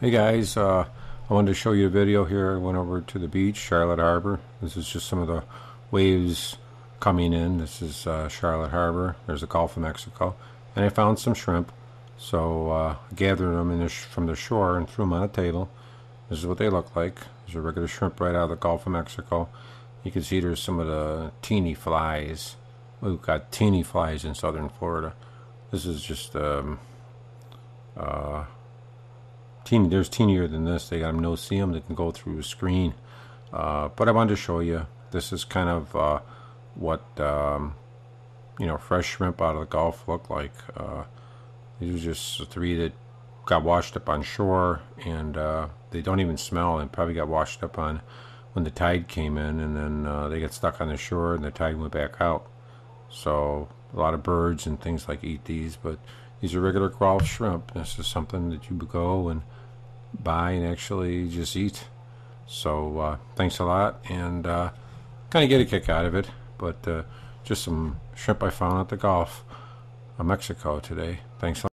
Hey guys, uh, I wanted to show you a video here. I went over to the beach, Charlotte Harbor. This is just some of the waves coming in. This is uh, Charlotte Harbor. There's the Gulf of Mexico. And I found some shrimp. So uh, I gathered them the from the shore and threw them on a table. This is what they look like. There's a regular shrimp right out of the Gulf of Mexico. You can see there's some of the teeny flies. We've got teeny flies in southern Florida. This is just um, uh, teeny, there's teenier than this. They got no-see-ums. They can go through a screen. Uh, but I wanted to show you. This is kind of uh, what um, you know fresh shrimp out of the Gulf look like. Uh, these are just three that got washed up on shore, and uh, they don't even smell. And probably got washed up on when the tide came in, and then uh, they got stuck on the shore, and the tide went back out. So a lot of birds and things like eat these, but these are regular Gulf shrimp. This is something that you go and buy and actually just eat. So uh, thanks a lot, and uh, kind of get a kick out of it. But uh, just some shrimp I found at the Gulf of Mexico today. Thanks a lot.